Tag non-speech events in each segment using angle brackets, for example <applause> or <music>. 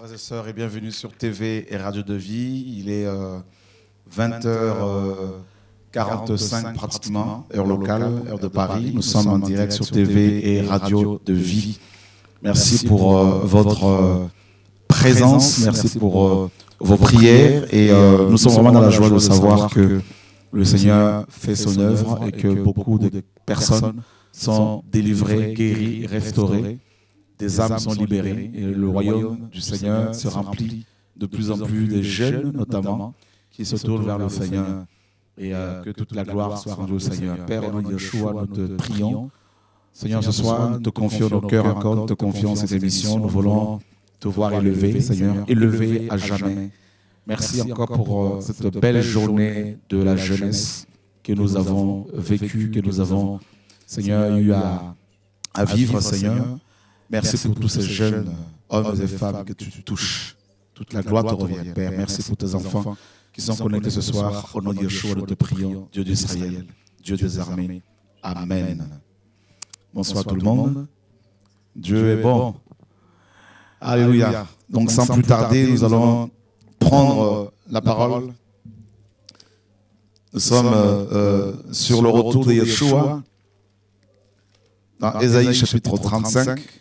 Frères et sœurs, et bienvenue sur TV et Radio de Vie. Il est 20h45 pratiquement, heure locale, heure de Paris. Nous sommes en direct sur TV et Radio de Vie. Merci pour euh, votre euh, présence, merci pour euh, vos prières. Et nous sommes vraiment dans la joie de savoir que le Seigneur fait son œuvre et que beaucoup de personnes sont délivrées, guéries, restaurées des âmes sont libérées et le royaume du Seigneur se remplit de plus en plus des jeunes, notamment, qui se tournent vers le Seigneur. Et euh, que toute la gloire soit rendue au Seigneur. Père, au nom de Yeshua, nous te prions. Seigneur, ce soir, nous te confions nos cœurs encore, nous te confions cette émission. Nous voulons te voir élevé, Seigneur, élevé à jamais. Merci encore pour euh, cette belle journée de la jeunesse que nous avons vécue, que nous avons, Seigneur, eu à, à vivre, Seigneur. Merci, pour, tous ces jeunes hommes et femmes que tu touches. Toute la gloire te revient, Père. Merci pour tes enfants qui sont connectés ce soir. Au nom de Yeshua, nous te prions, Dieu d'Israël, Dieu des armées. Amen. Bonsoir tout le monde. Dieu est bon. Alléluia. Donc sans plus tarder, nous allons prendre la parole. Nous sommes euh, euh, sur le retour de Yeshua dans Ésaïe chapitre 35.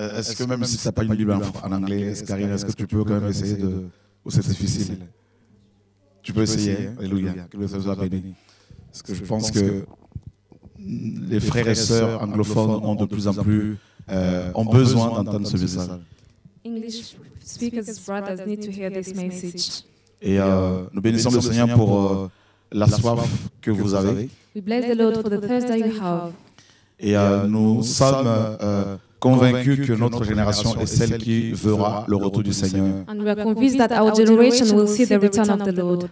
Est-ce que même si tu n'as pas une Bible en, anglais, est-ce que tu peux quand même essayer de... Ou c'est difficile? Tu peux essayer, hein? Alléluia, que le Seigneur soit béni. Parce que je pense que les frères et sœurs anglophones ont de plus en plus euh, ont besoin d'entendre ce message. English speakers brothers need to hear this message. Et euh, nous bénissons le Seigneur pour la soif que vous avez. We bless the Lord for the thirst that you have. Et nous sommes convaincus que notre génération est celle qui verra le retour du Seigneur. And we are convinced that our generation will see the return of the Lord.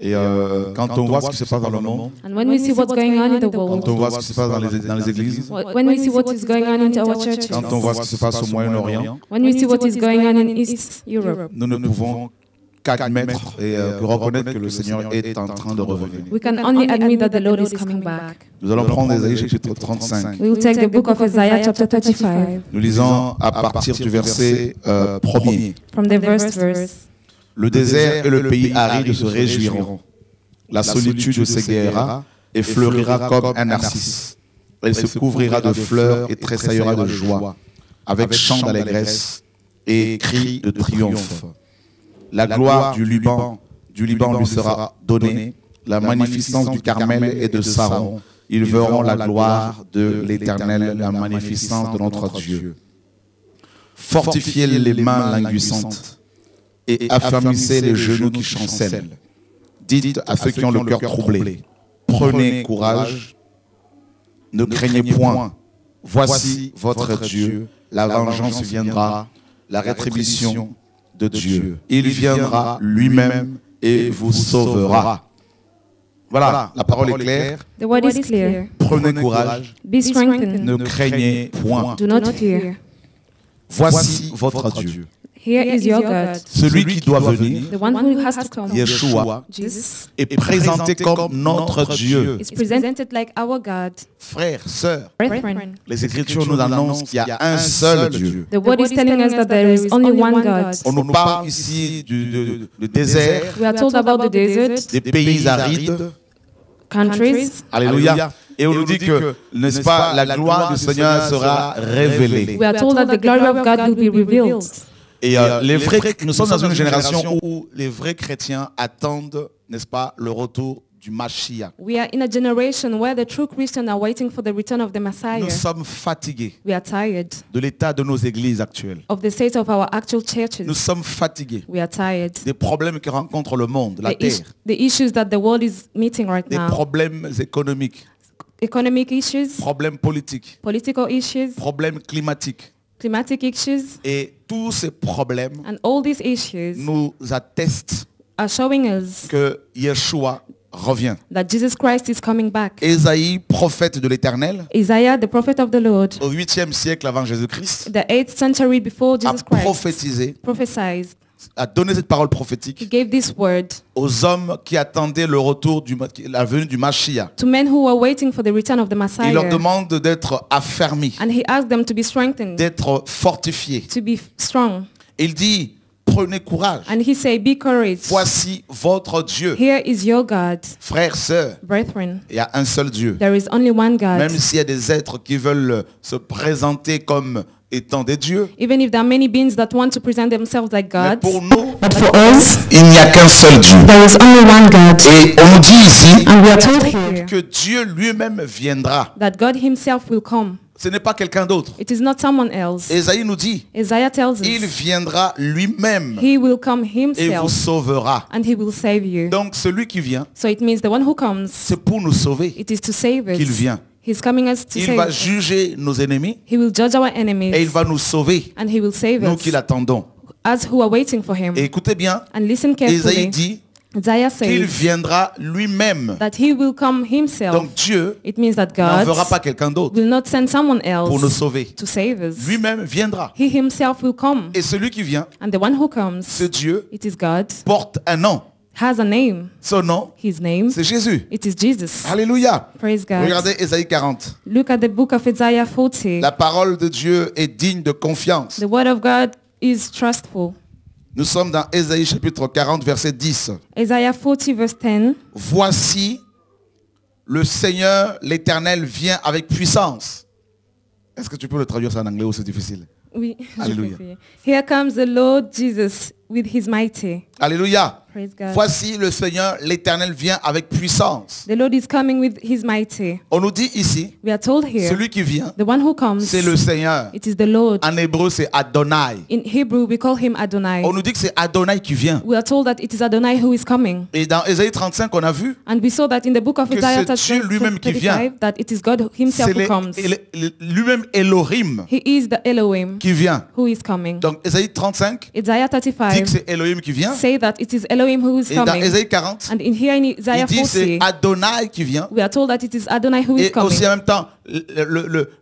Et euh, quand on voit ce qui se passe dans le monde, quand on voit ce qui se passe dans les, dans les églises, when we see what is going on in our churches, quand on voit ce qui se passe au Moyen-Orient, when we see what is going on in East Europe, nous ne pouvons qu'admettre et euh, reconnaître que le Seigneur est en train de revenir. we can only admit that the Lord is coming back. Nous allons prendre Ésaïe chapitre 35. We will take the book of Isaiah chapter 35 Nous lisons à partir du verset euh, premier. from the first verse. Le désert et le pays aride se réjouiront. La solitude s'égaillera et fleurira comme un narcisse. Elle se couvrira de fleurs et tressaillera de joie, avec chant d'allégresse et cris de triomphe. La gloire du Liban, du Liban lui sera donnée, la magnificence du Carmel et de Saron. Ils verront la gloire de l'Éternel, la magnificence de notre Dieu. Fortifiez les mains languissantes et affermissez les genoux qui chancellent. Dites à ceux qui ont le cœur troublé, prenez courage, ne craignez point. Voici votre Dieu, la vengeance viendra, la rétribution de Dieu. Il viendra lui-même et vous sauvera. Voilà, la parole est claire. The word is clear. Prenez courage, Be strengthened. ne craignez point. Do not fear. Voici votre Dieu. Here is your God, Celui qui doit venir, the one who has to come. Yeshua, Jesus. Est présenté comme notre Dieu. is presented like our God. Frères, sœurs, Brethren, les Écritures nous annoncent qu'il y a un seul Dieu. the word is telling us that there is only one God. On nous parle ici du, du- du désert, We are told about the desert, des pays arides. countries, Alléluia. Et on nous dit que, n'est-ce pas, la gloire du Seigneur sera révélée. we are told that the glory of God will be revealed. Et euh, les vrais, nous sommes dans une génération où les vrais chrétiens attendent, n'est-ce pas, le retour du Mashiach. We are in a generation where the true Christians are waiting for the return of the Messiah. Nous sommes fatigués We are tired de l'état de nos églises actuelles. of the state of our actual churches. Nous sommes fatigués We are tired. des problèmes que rencontre le monde, la The, is- terre, the issues that the world is meeting right des now. problèmes économiques, Economic issues, problèmes politiques, political issues, problèmes climatiques. Climatic issues, Et tous ces problèmes and all these issues nous attestent are showing us que Yeshua revient. that Jesus Christ is coming back. Ésaïe, prophète de l'Éternel, Isaiah, the prophet of the Lord, au 8e siècle avant Jésus-Christ, the 8th century before a Jesus Christ, prophétisé prophesied a donné cette parole He prophétique gave this word aux hommes qui attendaient le retour du la venue du Mashiach. to men who were waiting for the return of the Il leur demande d'être affermis, And he asked them to be strengthened, d'être fortifiés. to be f- strong. Il dit, prenez courage. And he said, Be courage. Voici votre Dieu. Here is your God, Frères, sœurs, brethren. il y a un seul Dieu. There is only one God. Même s'il y a des êtres qui veulent se présenter comme étant des dieux. Even if there are many beings that want to present themselves like Mais God, pour nous, But for us, il n'y a qu'un seul Dieu. there is only one God. Et on nous dit ici And we are told here que Dieu lui-même viendra. that God himself will come. Ce n'est pas quelqu'un d'autre. It is not someone else. Ésaïe nous dit, Isaiah tells il us viendra lui-même he will come et vous himself sauvera. and he will save you. Donc celui qui vient, So it means the one who comes, c'est pour nous sauver it is to save us. qu'il vient. He's coming us to Il save va us. juger nos ennemis He will judge our et il enemies va nous sauver, and he will save nous us, qui l'attendons. us who are waiting for him. Et écoutez bien, And listen Ésaïe carefully. dit Isaiah qu'il says viendra lui-même. that he will come himself. Donc Dieu It means that n'enverra God pas quelqu'un d'autre will not send someone pour nous else sauver. to save us. Lui-même viendra. He himself will come. Et celui qui vient, And the one who comes, ce Dieu, it is God, porte un nom. Has a name. Son nom, His name, c'est Jésus. it is Jesus. Alléluia. Praise God. Regardez Ésaïe 40. Look at the book of Isaiah 40. La parole de Dieu est digne de confiance. The word of God is trustful. Nous sommes dans Ésaïe chapitre 40, verset 10. Isaiah 40 verse 10. Voici, le Seigneur, l'Éternel, vient avec puissance. Est-ce que tu peux le traduire ça en anglais ou c'est difficile? Hallelujah. <laughs> Here comes the Lord Jesus with his mighty. Alléluia. Voici, le Seigneur, l'Éternel, vient avec puissance. The Lord is coming with his mighty. On nous dit ici, We are told here, celui qui vient, c'est le Seigneur. it is the Lord. En hébreu, c'est Adonai. In Hebrew, we call him Adonai. On nous dit que c'est Adonai qui vient. We are told that it is Adonai who is coming. Et dans Ésaïe 35, on a vu, And we saw that in the book of Que Isaiah c'est Dieu lui-même qui vient. 35, that it is God himself who comes. lui-même Elohim He is the Elohim qui vient. who is coming. Donc Ésaïe 35 Isaiah dit que 35 c'est Elohim qui vient. Say that it is Elohim who is Et dans coming. Ésaïe 40, And in here in il Isaiah dit c'est 40, Adonai qui vient. we are told that it is Adonai who is Et coming. aussi en même temps,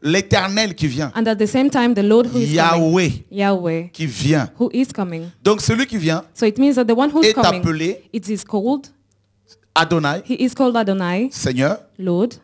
l'éternel qui vient. And at the same time, the Lord who is coming. Yahweh Yahweh qui vient. who is coming. Donc celui qui vient So it means that the one who is coming, appelé it is called, Adonai, he is called Adonai, Seigneur, Lord,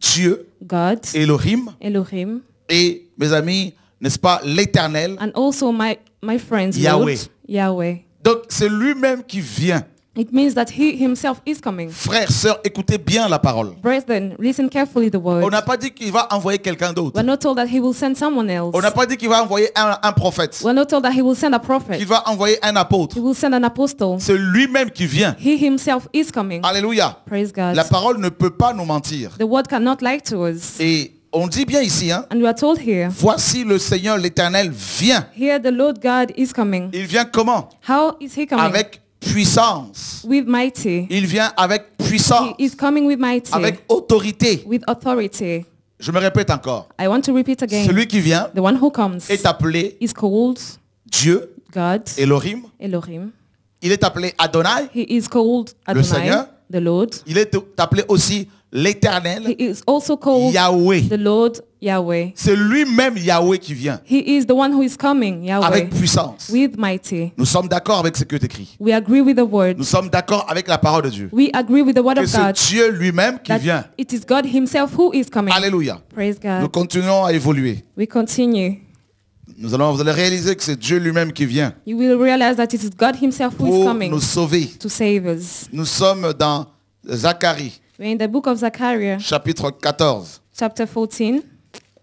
Dieu, God, Elohim. Elohim, Et mes amis, n'est-ce pas, l'éternel. and also my, my friends, Yahweh. Lord, Yahweh. Donc c'est lui-même qui vient. It means that he himself is coming. Frères, sœurs, écoutez bien la parole. Brethren, listen carefully the On n'a pas dit qu'il va envoyer quelqu'un d'autre. We're not told that he will send someone else. On n'a pas dit qu'il va envoyer un, un prophète. We're not told that he will send a prophet. Qu'il va envoyer un apôtre. He will send an apostle. C'est lui-même qui vient. He himself is coming. Alléluia. Praise God. La parole ne peut pas nous mentir. The word cannot lie to us. Et on dit bien ici, hein, And we are told here, voici le Seigneur l'Éternel vient. here the Lord God is coming. Il vient comment? How is he coming? Avec puissance. With mighty. Il vient avec puissance, He is coming with mighty. avec autorité. With authority. Je me répète encore. I want to repeat again. Celui qui vient The one who comes est appelé is called Dieu, God, Elohim. Elohim. Il est appelé Adonai. He is called Seigneur. Adonai, the Lord. Il est appelé aussi l'Éternel, He is also called Yahweh. the Lord Yahweh. C'est lui-même Yahweh qui vient He is the one who is coming, Yahweh, avec puissance. with mighty. Nous sommes d'accord avec ce que est écrit. We agree with the word. Nous sommes d'accord avec la parole de Dieu. We agree with the word Que of c'est God. Dieu lui-même qui That vient. it is God himself who is coming. Alléluia. Praise Nous God. continuons à évoluer. We continue. Nous allons, vous allez réaliser que c'est Dieu lui-même qui vient You will realize that it is God himself who is pour coming nous sauver. to save us. Nous sommes dans Zacharie, We're in the book of Zechariah, chapitre 14. chapter 14.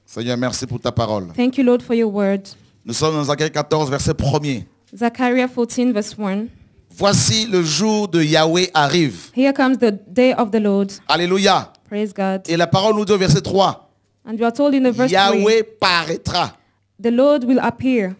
Seigneur, merci pour ta parole. Thank you, Lord, for your word. Nous sommes dans Zacharie 14, verset 1er. Zechariah 14, verse 1. Voici le jour de Yahweh arrive. Here comes the day of the Lord. Alléluia. Praise God. Et la parole nous dit au verset 3. And we are told in the verse 3, Yahweh paraîtra. the Lord will appear.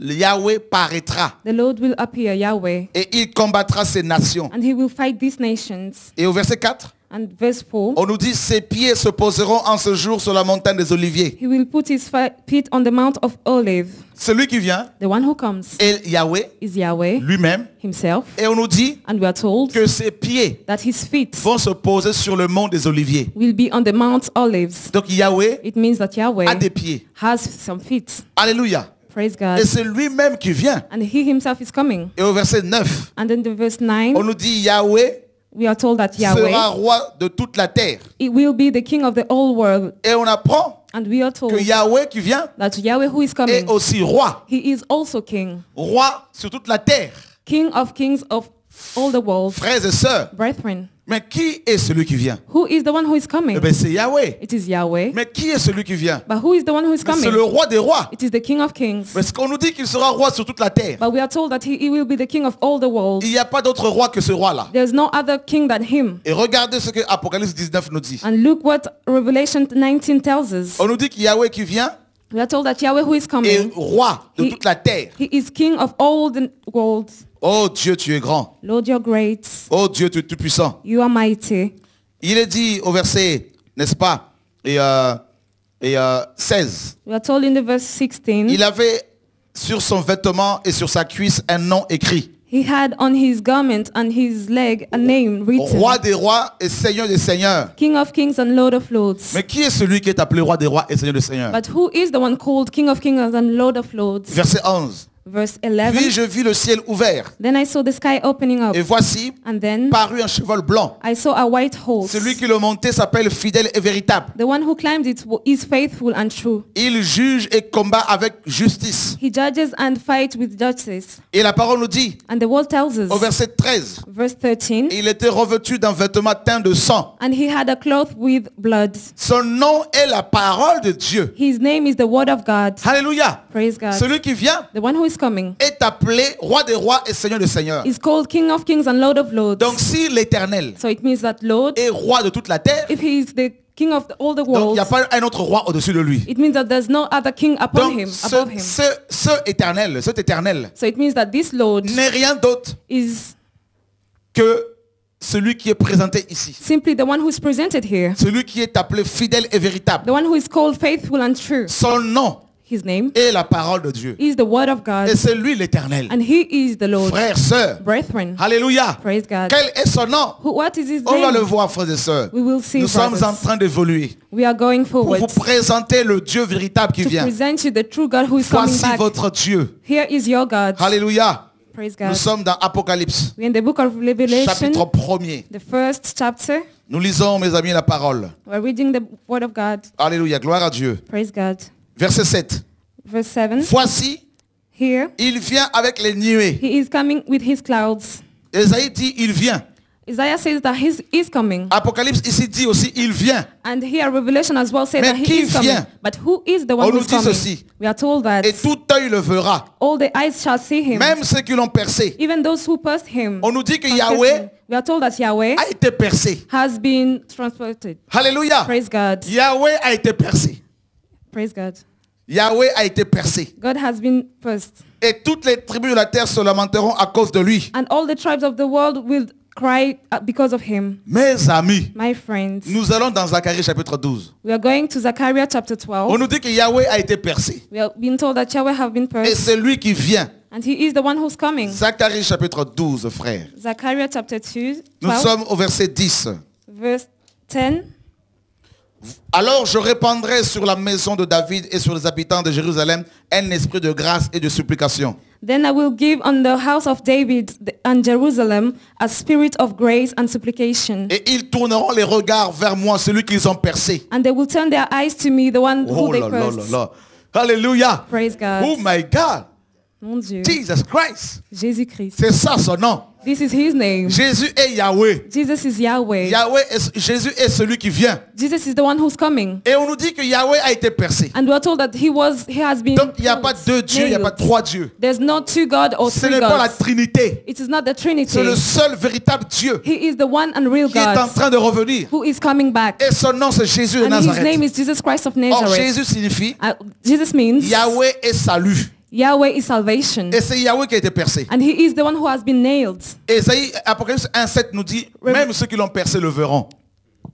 Yahweh paraîtra. The Lord will appear, Yahweh. Et il combattra ces nations. And he will fight these nations. Et au verset 4, And verse 4, on nous dit, ses pieds se poseront en ce jour sur la montagne des Oliviers. he will put his feet on the Mount of Olive. Celui qui vient The one who comes est Yahweh is Yahweh lui-même. himself. Et on nous dit And we are told que ses pieds that his feet vont se poser sur le mont des Oliviers. will be on the Mount Olives. Donc Yahweh It means that Yahweh a des pieds. has some feet. Alléluia. Praise God. Et c'est lui-même qui vient. And he himself is coming. Et au verset 9, And in the verse 9, on nous dit Yahweh we are told that sera Yahweh, roi de toute la terre. it will be the king of the whole world. Et on apprend And we are told que Yahweh qui vient that Yahweh who is est coming, aussi roi. he is also king. Roi sur toute la terre. King of kings of all the world. Frères et sœurs. Brethren, Mais qui est celui qui vient? Who is the one who is Eh coming? bien, c'est Yahweh. It is Yahweh. Mais qui est celui qui vient? But who is the one who is Mais C'est coming? le roi des rois. It is the king of kings. Parce qu'on nous dit qu'il sera roi sur toute la terre. But we are told that he, he will be the king of all the world. Il n'y a pas d'autre roi que ce roi-là. There's no other king than him. Et regardez ce que Apocalypse 19 nous dit. And look what Revelation 19 tells us. On nous dit qu'il y a Yahweh qui vient We are told that Yahweh who is coming, roi de He- toute la terre. he is king of all the world. Oh Dieu, tu es grand. Lord, you're great. Oh Dieu, tu es tout puissant. You are mighty. Il est dit au verset, n'est-ce pas, et, euh, et euh, 16. We are told in the verse 16, Il avait sur son vêtement et sur sa cuisse un nom écrit. He had on his garment and his leg a name written, Roi des rois et Seigneur des seigneurs. King of kings and Lord of lords. Mais qui est celui qui est appelé roi des rois et Seigneur des seigneurs? But who is the one called King of kings and Lord of lords? Verset 11. Verse Puis 11, je vis le ciel ouvert then I saw the sky opening up, et voici and then parut un cheval blanc. I saw a white horse. Celui qui le montait s'appelle fidèle et véritable. The one who climbed it is faithful and true. Il juge et combat avec justice. He judges and fights with justice. Et la parole nous dit And the word tells us, au verset 13, verse 13, il était revêtu d'un vêtement teint de sang. and he had a cloth with blood. Son nom est la parole de Dieu. His name is the word of God. Alléluia. Praise God. Celui qui vient The one who is coming est appelé roi des rois et seigneur des seigneurs. is called King of kings and Lord of lords. Donc si l'éternel So it means that Lord, est roi de toute la terre, if he is the King of the, all the donc il n'y a pas un autre roi au-dessus de lui. it means that there's no other king upon Donc him, ce, above him. ce, ce éternel, cet éternel So it means that this Lord n'est rien d'autre is que celui qui est présenté ici. simply the one who is presented here, Celui qui est appelé fidèle et véritable. the one who is called faithful and true. Son nom His name est la parole de Dieu. is the word of God, Et c'est lui l'éternel. and he is the Lord. Frères, sœurs, Brethren, Alléluia. praise God. Quel est son nom? Who, what is his On va le name? voir, frères et sœurs. We will see, Nous sommes en brothers. train d'évoluer We are going pour forward vous présenter le Dieu véritable qui to vient. present you the true God who is coming Voici back. votre Dieu. Here is your God. Alléluia. Praise Nous God. sommes dans Apocalypse, We're in the book of Revelation, chapitre 1er. the first chapter. Nous lisons, mes amis, la parole. We're reading the word of God. Alléluia. Gloire à Dieu. Praise God. Verset 7. Verse 7. Voici, Here, il vient avec les nuées. he is coming with his clouds. Esaïe dit, il vient. Isaiah says that he is coming. Apocalypse ici dit aussi, il vient. And here Revelation as well says Mais that qui he is coming. vient? But who is the one On who nous is dit coming? ceci. We are told that Et tout œil le verra. all the eyes shall see him. Même ceux qui l'ont percé. Even those who pierced him. On nous dit que Yahweh him. We are told that Yahweh a été percé. has been transported. Alléluia. Praise God. Yahweh a été percé. Praise God. Yahweh a été percé. God has been first. Et toutes les tribus de la terre se lamenteront à cause de lui. And all the tribes of the world will cry because of him. Mes amis, My friends. nous allons dans Zacharie chapitre 12. We are going to Zechariah chapter On 12. nous dit que Yahweh a été percé. We are being told that Yahweh have been Et pierced. c'est lui qui vient. And he is the one who's coming. Zacharie chapitre 12, frère. Zechariah chapter 2, Nous 12, sommes au verset 10. verse 10. Alors je répandrai sur la maison de David et sur les habitants de Jérusalem un esprit de grâce et de supplication. Then I will give on the house of David and Jerusalem a spirit of grace and supplication. Et ils tourneront les regards vers moi, celui qu'ils ont percé. And they will turn their eyes to me, the one who Oh they là. Alléluia. Praise God. Oh my God. Mon Dieu. Jesus Christ. Jésus-Christ. C'est ça son nom. This is his name. Jésus est Yahweh. Jesus is Yahweh. Yahweh est, Jésus est celui qui vient. Jesus is the one who's coming. Et on nous dit que Yahweh a été percé. And we are told that he was, he has been. Donc il n'y a pas deux dieux, il n'y a pas trois dieux. There's not two God or Ce n'est pas la. Trinité. It is not the Trinity. C'est le seul véritable Dieu He is the one and real qui est en God train de revenir. who is coming back. Et son nom c'est Jésus de And his Nazareth. name is Jesus Christ of Or Nazareth. Jésus signifie Uh, Jesus means Yahweh est salut. Yahweh is salvation. Et c'est Yahweh qui a été percé. And he is the one who has been nailed. Apocalypse 1.7 nous dit, même ceux qui l'ont percé le verront.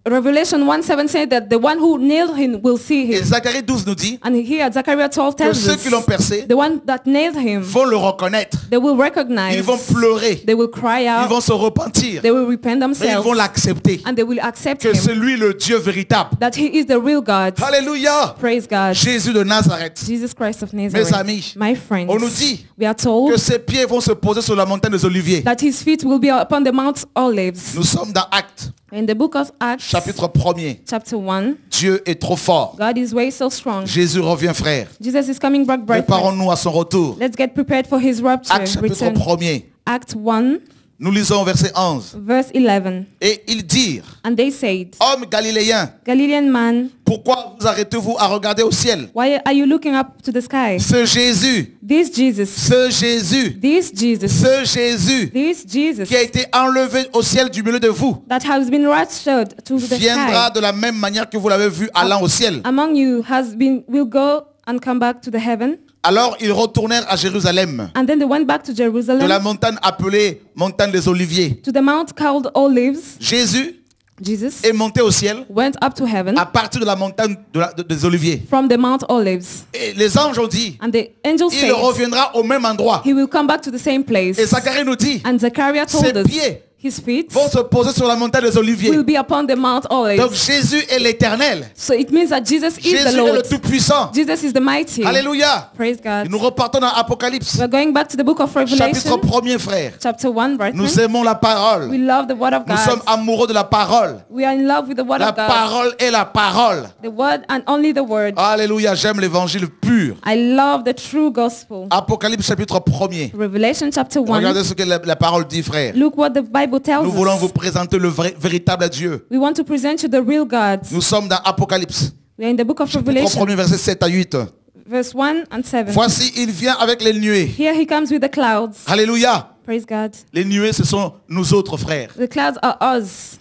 Revelation 1 7 said that the one who nailed him will see Et him. Zacharie 12 nous dit And here Zachariah 12 que tells ceux us qui l'ont percé the one that nailed him, vont le reconnaître. they will recognize, Ils vont pleurer. they will cry Ils out, vont se repentir. they will repent Et ils themselves, vont l'accepter. and they will accept Que him, c'est lui le Dieu véritable. that he is the real God. Hallelujah. Praise God. Jésus de Nazareth. Jesus Christ of Nazareth. Mes amis, My friends, on nous dit we are told Que ses pieds vont se poser sur la montagne des Oliviers. that his feet will be upon the Mount Olives. Nous sommes dans Actes, In the book of Acts, chapitre 1er. chapter 1, Dieu est trop fort. God is way so strong. Jésus revient, frère. Jesus is coming back. Préparons-nous à son retour. Let's get prepared for his rapture. Actes chapitre Return. 1er. Act 1, Nous lisons verset 11. verse 11. Et ils dirent, And they said, Hommes galiléens, Galilean man, pourquoi vous arrêtez-vous à regarder au ciel? why are you looking up to the sky? Ce Jésus, This Jesus, ce Jésus, this Jesus, ce Jésus this Jesus qui a été enlevé au ciel du milieu de vous that has been raptured to the viendra sky de la même manière que vous l'avez vu allant au ciel. among you has been will go and come back to the heaven. Alors ils retournèrent à Jérusalem, And then they went back to de la Jerusalem montagne appelée montagne des Oliviers. to the mount called Olives. Jésus Jesus est monté au ciel went up to heaven à partir de la montagne de la- de- des Oliviers. from the Mount Olives. Et les anges ont dit, And the angel il said reviendra au même endroit. he will come back to the same place. Et Zacharie nous dit, And Zechariah ses told us pieds his feet vont se poser sur la montagne des Oliviers. will be upon the Mount Donc Olives. Jésus est l'éternel. So it means that Jesus is Jésus the est le Lord. Tout-Puissant. Jesus is the mighty. Alléluia. Praise Et God. nous repartons dans Apocalypse, We're going back to the book of chapitre Revelation, 1er, frère. chapter 1, right? Nous aimons la We parole. love the word of Nous sommes God. amoureux de la parole. We are in love with the word La of God. parole est la parole. The word and only the word. Alléluia, j'aime l'évangile pur. I love the true gospel. Apocalypse chapitre 1er. Revelation chapter 1. Regardez ce que la, la parole dit, frère. Look what the Bible tells Nous voulons vous us. présenter le vrai, véritable Dieu. We want to present you the real God. Nous sommes dans Apocalypse. We are in the book of Revelation, 1er, verset 7 à 8. verse 1 and 7. Voici, il vient avec les nuées. Here he comes with the clouds. Alléluia. Praise God. Les nuées, ce sont nous autres, frères. The clouds are us.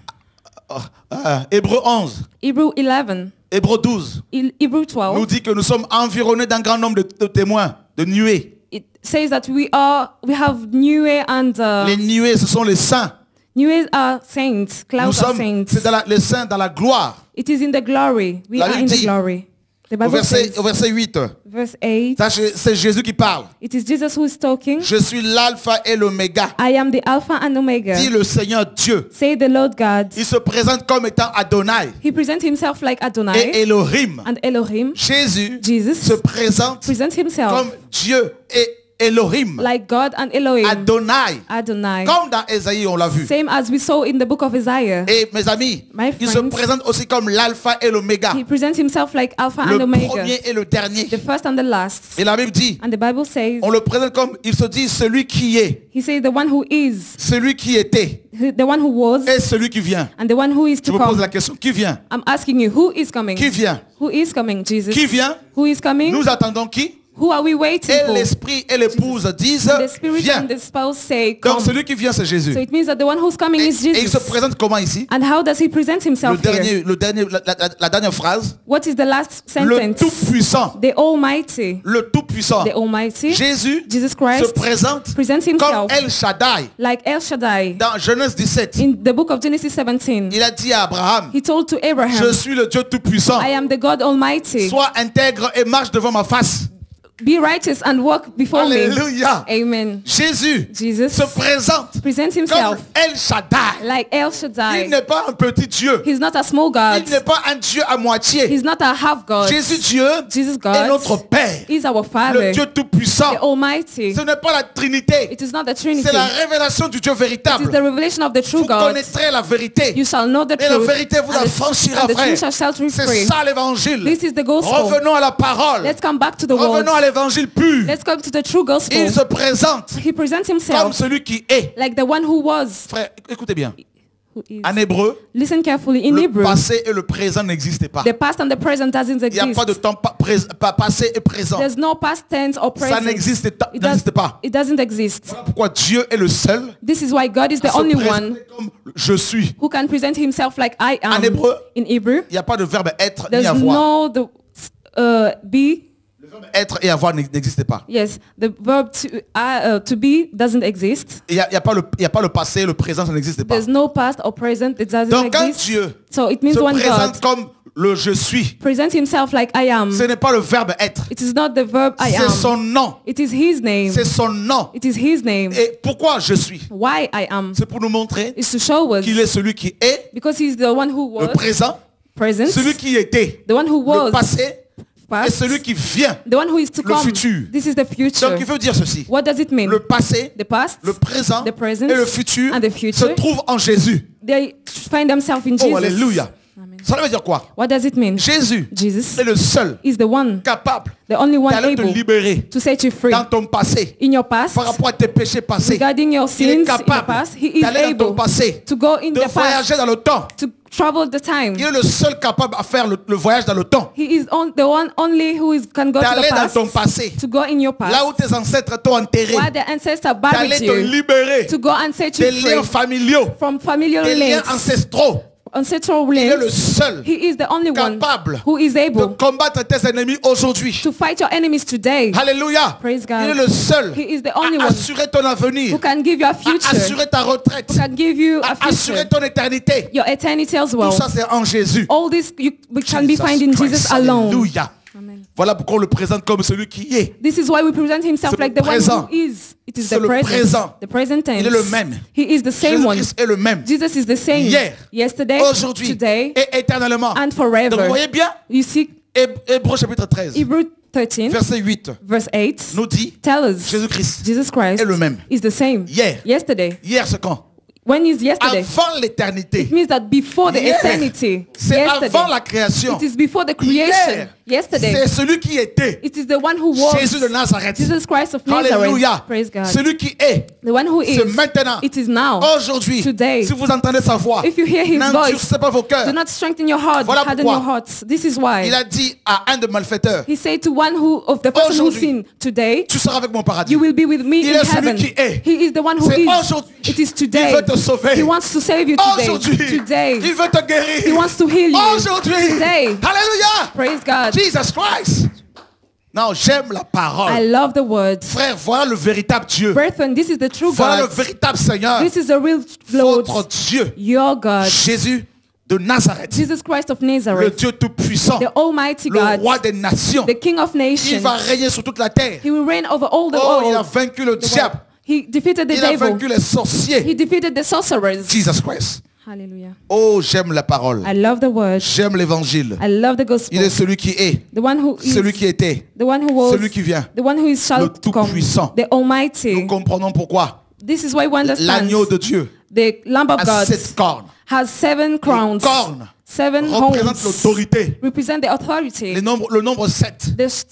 Ah, ah, Hébreu 11, Hebrew 11, Hébreu 12 Il- Hebrew nous 12. dit que nous sommes environnés d'un grand nombre de, de témoins, de nuées. It says that we are we have Niue and uh, Les nuées, ce sont les saints. Niue are saints. Nous Clouds are sommes, saints. c'est dans la- les saints dans la gloire. It is in the glory. We La are Bible in the dit- glory. The Au Bible verset, says, au verset 8, verse 8. ça, c'est c'est Jésus qui parle. It is Jesus who is talking. Je suis l'alpha et l'oméga, I am the Alpha and Omega. dit le Seigneur Dieu. Say the Lord God. Il se présente comme étant Adonai He presents himself like et Adonai Elohim. and Elohim. Jésus Jesus se présente presents himself comme Dieu et Elohim. like God and Elohim. Adonai. Adonai. Comme dans Esaïe, on l'a vu. Same as we saw in the book of Isaiah. Et mes amis, My il se présente aussi comme l'alpha et l'oméga. He presents himself like Alpha and Le Omega. premier et le dernier. The first and the last. Et la Bible dit, And the Bible says, on le présente comme, il se dit celui qui est, He says the one who is, celui qui était the one who was, et celui qui vient. and the one who is Je to vous pose come. la question, qui vient? I'm asking you, who is coming? Qui vient? Who is coming, Jesus? Qui vient? Who is coming? Nous attendons qui? Who are we waiting Et for? l'esprit et l'épouse disent, The Spirit viens. and the spouse say. Donc celui qui vient, c'est Jésus. So it means that the one who's coming Et, is et il se Jesus. présente comment ici? And how does he present le himself here? dernier, le dernier, la, la- la dernière phrase, What is the last le sentence? Tout-Puissant. The Almighty. Le Tout-Puissant. The Almighty. Jésus Jesus se Christ présente presents comme himself El Shaddai. like El Shaddai. Dans Genèse 17, In the book of Genesis 17, il a dit à Abraham, he told to je Abraham, suis le Dieu Tout-Puissant. I am the God Almighty. Sois intègre et marche devant ma face. Be righteous and walk before me. Alléluia. Amen. Jésus Jesus se présente presents comme El Shaddai. like El Il Shaddai. n'est pas un petit Dieu. He's not a small God. Il n'est pas un Dieu à moitié. He's not a half God. Jésus Dieu Jesus est God notre Père. is our Le Father, Dieu Tout-Puissant. the Almighty. Ce n'est pas la Trinité. It is not the Trinity. C'est la révélation du Dieu is the véritable. revelation of the true Vous God. connaîtrez la vérité. You shall know the Et la truth, vérité vous and affranchira, frère. truth C'est ça l'évangile. This is the gospel. Revenons à la parole. Let's come back to the word. Revenons l'évangile pur. Let's come to the true gospel. Il se présente He presents comme himself celui qui est. like the one who was. Frère, écoutez bien. Who is. En hébreu, Listen carefully. In le Hebrew, passé et le présent n'existaient pas. the past and the present doesn't Il n'y a pas de exist. temps pa- prés- pa- passé et présent. There's no past tense or Ça present. n'existe ta- It, does, n'existe pas. it doesn't exist. Voilà pourquoi Dieu est le seul This is why God is à the se only one comme je suis. who can present himself like I am. En hébreu, In Hebrew, Il n'y a pas de verbe être ni there's avoir. no the uh, be. Le Être et avoir n'existait pas. Yes, the verb to, uh, uh, to be doesn't exist. Il n'y a, il y a pas le- il y a pas le passé, le présent, ça n'existait pas. There's no past or present. It doesn't Donc quand exist. Dieu So it means se when présente God comme le je suis, presents himself like I am, ce n'est pas le verbe être, it is not the verb I c'est am. son nom. It is his name. C'est son nom. It is his name. Et pourquoi je suis? Why I am C'est pour nous montrer is qu'il est celui qui est, because he's the one who le was présent, present, celui qui était, the one who le was et celui qui vient. the one who is to le come. futur. This is the future. Donc il veut dire ceci. What does it mean? Le passé, The past, le présent the present, et le futur and the se trouvent en Jésus. they find themselves in Oh, alléluia. Amen. Ça veut dire quoi? What does it mean? Jésus Jesus est le seul is the one, capable d'aller te libérer to set you free dans ton passé in your past. par rapport à tes péchés passés. Regarding your Il sins est in the capable d'aller dans ton passé, to go in de the past, voyager dans le temps. to travel the time. Il est le seul capable à faire le, le voyage dans le temps. He is on, the one only who is, can go to D'aller the dans ton passé. to go in your past, Là où tes ancêtres t'ont enterré. where the ancestors buried D'aller te libérer to go and set you des free liens familiaux, from des liens ancestraux. Ancestral Il est le seul He is the only one capable who is de able combattre tes ennemis aujourd'hui. to fight your enemies today, Alléluia. Praise God. Il est le seul He is the only à one assurer ton avenir, who can give you a à future, assurer ta retraite, who can give you a à assurer ton éternité. your eternity as Tout well. ça, c'est en Jésus. All this you, we can be found in Christ. Jesus alone. Alléluia. Voilà pourquoi on le présente comme celui qui est. This is why we present himself like the one présent. who is. It is the le present. présent. The present tense. Il est le même. He is the same one. Jésus-Christ est le même. Jesus is the same. Hier, Yesterday, Aujourd'hui today, et éternellement. and Donc vous forever. voyez bien, You see, Héb- Hébreux chapitre 13, Hebrew 13, verset 8, verse 8, nous dit, tell us Jésus-Christ Jesus Christ est le même. is the same. Hier. Yesterday. hier c'est quand? When is yesterday? Avant l'éternité. It means that before the Hier. eternity. C'est avant la création. It is before the creation. Hier, Yesterday. C'est celui qui était. It is the one who was Jésus de Nazareth. Jesus Christ of Nazareth. Alléluia. Praise God. Celui qui est. The one who is. C'est maintenant. It is now. Aujourd'hui. Today. Si vous entendez sa voix. If you hear his voice, pas vos cœurs. Do not strengthen your heart, Voilà harden your hearts. This is why. Il a dit à un de malfaiteurs. He said to one who of the person who sinned today, Tu seras avec mon paradis. you will be with me Il in est celui heaven. qui est. He is the one who is. aujourd'hui. It is today. Il veut te sauver. He wants to save you today. Aujourd'hui. Today. Il veut te guérir. He wants to heal you. Aujourd'hui. Today. Alléluia. Praise God. Jesus Christ. Non, j'aime la I parole. love the word. Frère, voilà le véritable Dieu. Brethren, this is the true Voilà le God. véritable Seigneur. This is the real Lord, Votre Dieu. your God. Jésus de Nazareth. Jesus Christ of Le Nazareth, Dieu tout-puissant. the Almighty Le God, roi des nations. the King of Il nations. va régner sur toute la terre. He will reign over all the Oh, il a world. vaincu le diable. He defeated the Il a devil. vaincu les sorciers. He defeated the sorcerers. Jesus Christ. Hallelujah. Oh, j'aime la parole. I love the word. J'aime l'évangile. I love the Il gospel. est celui qui est, The one who is, celui qui était, the one who was, celui qui vient. the one who is shall Le Tout-Puissant. the Almighty. Nous comprenons pourquoi. This is why we understand L'agneau de Dieu the Lamb of God sept cornes. has seven crowns, cornes seven Représente l'autorité. represent the authority. Les nombres- Le nombre 7 The s-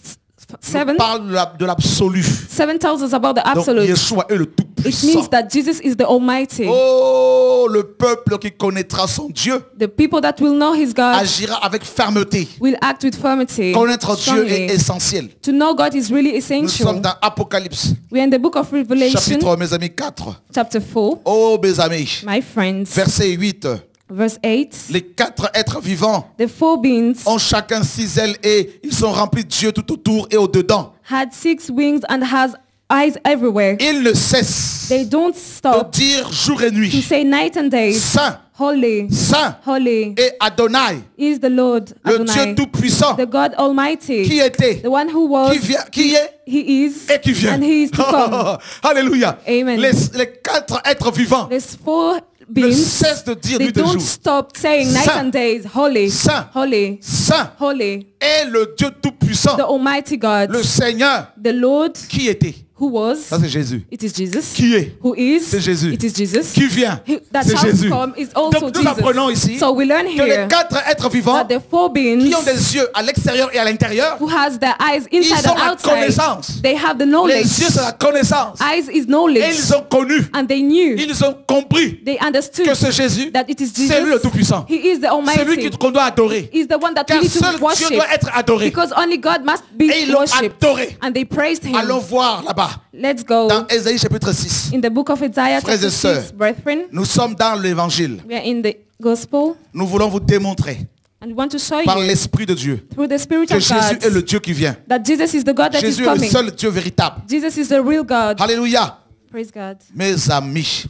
seven, parle de la- de l'absolu. seven tells us about the Donc absolute. Yeshua est le It means that Jesus is the Almighty. Oh, le peuple qui connaîtra son Dieu The people that will know His God agira avec fermeté. will act with firmity. Connaître Dieu strongly. est essentiel. To know God is really Nous sommes essential. dans Apocalypse, We're in the book of Revelation, chapitre, mes amis, 4. chapter 4, Oh, mes amis, my friends, verset 8. verse 8. Les quatre êtres vivants The four beings ont chacun six ailes et ils sont remplis de Dieu tout autour et au-dedans. had six wings and has eyes everywhere. Ils ne cessent They don't de stop. dire jour et to nuit, say night and day, Saint, Holy, Saint. Holy. Et Adonai, is the Lord le Dieu Adonai, tout-puissant, the God Almighty, qui était, the one who was, qui vient, qui est. He is, et qui vient. and He is to come. Alléluia. Amen. Les, les quatre êtres vivants There's four ne beings. cessent de dire They nuit et don't jour, stop saying night Saint. and days, Holy, Saint. Holy, Saint. Holy, est le Dieu tout-puissant, the Almighty God, le Seigneur. The Lord qui était. Who was, Ça c'est Jésus. it is Jesus, Qui est? Who is, C'est Jésus. it is Jesus, Qui vient? C'est Jésus. come is also Donc nous apprenons Jesus. ici So we learn que les here quatre êtres vivants that the four beings qui ont des yeux à l'extérieur et à l'intérieur, who has their eyes inside ont and la outside, connaissance. they have the les knowledge. yeux c'est la connaissance. Eyes is Et knowledge. ils ont connu, And they knew, ils ont compris they understood que ce Jésus, that it is c'est lui le Jesus. Tout-Puissant. He is the C'est lui Almighty. qu'on doit adorer. He's the one that Car we need seul to Dieu worship. doit être adoré. Because only God must Et be ils l'ont worshipped. adoré. And they praised him. Allons voir là-bas, Let's go. dans Ésaïe chapitre 6. In the book of Isaiah Frères et sœurs. 6, brethren, Nous sommes dans l'évangile. we are in the gospel Nous voulons vous démontrer and we want to show par l'Esprit de Dieu through the Spirit que of Jésus God est le Dieu qui vient. that Jesus is the God that is Jésus est le coming. seul Dieu véritable. Jesus is the real God. Alléluia. Praise God. Mes amis,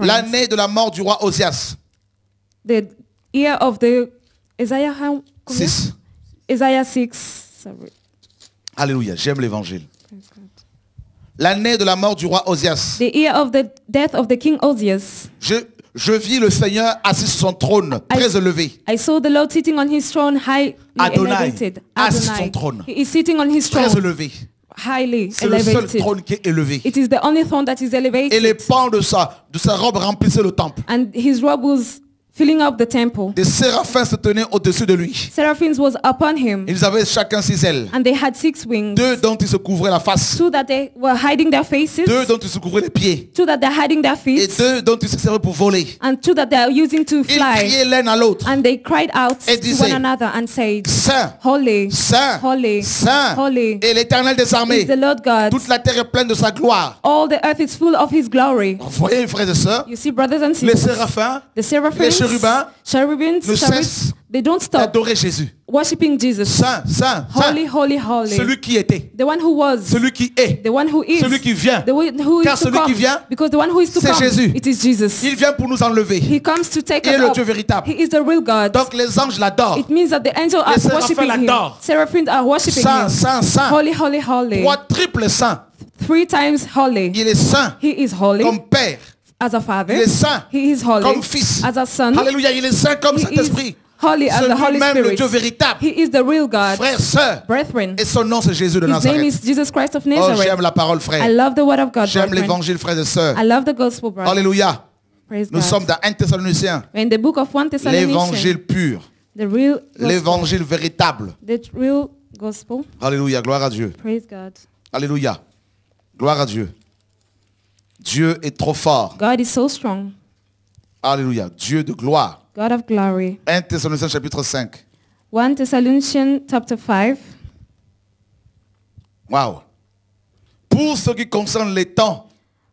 l'année de la mort du roi Osias, The year of the Isaiah how combien? 6. Isaiah 6. Sorry. Alléluia, j'aime l'évangile. L'année de la mort du roi Osias. The year of the death of the king Osias. Je, je vis le Seigneur assis sur son trône, très élevé. I saw the Lord sitting on his throne highly Adonai. elevated. Assis sur son trône. He is sitting on his Très throne élevé. highly C'est le seul elevated. trône qui est élevé. It is the only throne that is Et les elevated. pans de sa, de sa robe remplissaient le temple. And his robe was filling up the temple. Des séraphins se tenaient au-dessus de lui. Seraphims was upon him. Ils avaient chacun six ailes. And they had six wings. Deux dont ils se couvraient la face. Two that they were hiding their faces. Deux dont ils se couvraient les pieds. Two that they're hiding their Et feet. deux dont ils se servaient pour voler. And two that they are using to Ils fly. criaient l'un à l'autre. And they cried out Et to one another and said, Saint, Holy, Saint, holy, Saint holy et l'éternel des is armées. the Lord God. Toute la terre est pleine de sa gloire. All the earth is full of his glory. Vous voyez, frères et sœurs, You see, brothers and les sisters, séraphins the seraphims, les chérubins ne cessent d'adorer Jésus. worshiping Jesus. Saint, Saint, Holy, Saint. holy, holy. Celui qui était, The one who was, celui qui est, the one who is, celui qui vient. the one who Car to celui come. qui vient, c'est Jésus. it is Jesus. Il vient pour nous enlever. He comes to take Il est us le up. Dieu véritable. He is the real God. Donc les anges l'adorent. It means that the angels are Les séraphins worshiping him. l'adorent. Seraphims are worshiping Saint, him. Saint, Saint. Holy, holy, holy. Trois triples saints. Three times holy. Il est saint He is holy comme Père. As a father. Il est saint He is holy comme Fils. as a son. Alléluia, il est saint comme He Saint-Esprit. holy as the C'est Holy lui-même le. Dieu véritable. He is the real God. Frères, sœurs. Brethren, Et son nom c'est Jésus de his name Nazareth. is Jesus Christ of Oh, j'aime la parole, I frère. love the word of God, J'aime l'évangile, frères et sœurs. I love the gospel, brother. Alléluia. Praise Nous God. sommes dans 1 Thessaloniciens. We're in the book of 1 Thessalonians, L'évangile pur. the real L'évangile véritable. the real gospel. Alléluia. Gloire à Dieu. Praise God. Alléluia. Gloire à Dieu. Dieu est trop fort. God is so strong. Alléluia. Dieu de gloire. God of glory. 1 Thessaloniciens chapitre 5. 1 Thessalonians chapter 5. Waouh. Pour ce qui concerne les temps